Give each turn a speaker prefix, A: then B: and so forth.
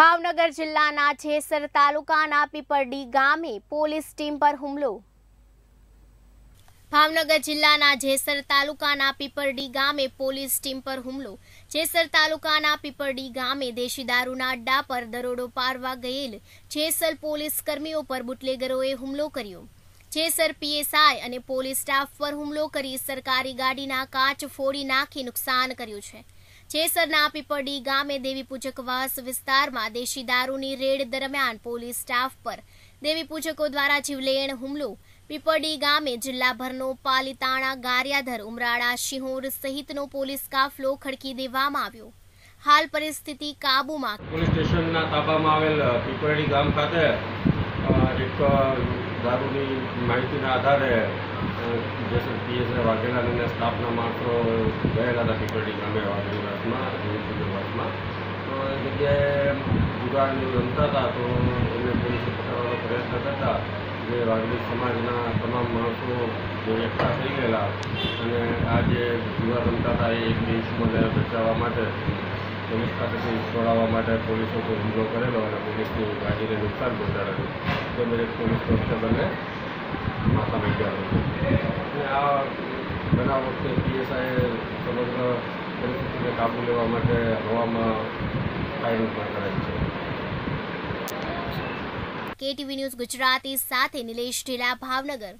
A: ભાવનગર જિલ્લાના જેસર તાલુકાના પીપરડી ગામે પોલીસ ટીમ પર હુમલો. ભાવનગર જિલ્લાના જેસર તાલુકાના પીપરડી ગામે પોલીસ ટીમ પર હુમલો. જેસર તાલુકાના પીપરડી ગામે દેશી દારૂના અડ્ડા પર દરોડો પારવા ગયેલ જેસર પોલીસ કર્મીઓ પર બુટલેગરોએ હુમલો કર્યો. જેસર પીએસઆઈ અને પોલીસ સ્ટાફ પર હુમલો કરી સરકારી ગાડીના કાચ ફોડી નાખી નુકસાન કર્યું છે. જેસરના પીપડી ગામે દેવી પૂજકવાસ વિસ્તારમાં દેશી દારૂની રેડ દરમિયાન પોલીસ સ્ટાફ પર દેવી પૂજકો દ્વારા જીવલેણ હુમલો. પીપડી ગામે જિલ્લાભરનો પાલીતાણા, ગારિયાધર, ઉમરાળા, શિહોર સહિતનો પોલીસ કાફલો ખડકી દેવામાં આવ્યો. હાલ પરિસ્થિતિ કાબૂમાં.
B: પોલીસ સ્ટેશનના તાબામાં આવેલ પીપળડી ગામ ખાતે એક દારૂની માહિતીના આધારે પીએસએ વાઘેલા અને સ્ટાફના માણસો ગયેલા હતા પીપળડી ગામે વાઘેલી વાસમાં જૂની વાસમાં તો એ જગ્યાએ જુગારની રમતા હતા, તો એમને પોલીસે પકડવાનો પ્રયત્ન કરતા જે વાઘલી સમાજના તમામ માણસો જે એકઠા થઈ ગયેલા અને આ જે જુગાર રમતા હતા, એ એક દિવસમાં બચાવવા માટે, પોલીસ પાસેથી છોડાવવા માટે પોલીસો પર હુમલો કરેલો અને પોલીસની ગાડીને નુકસાન પહોંચાડેલું. તેમજ મેં પોલીસ કોન્સ્ટેબલને માથા ગયા આ વખતે પીએસઆઈએ સમગ્ર પરિસ્થિતિને કાબૂ લેવા માટે હવામાં કાયમ પણ કરાઈ છે.
A: કેટીવી ન્યૂઝ ગુજરાતી સાથે નિલેશ ઢીલા, ભાવનગર.